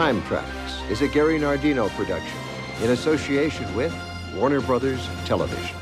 Time Tracks is a Gary Nardino production in association with Warner Brothers Television.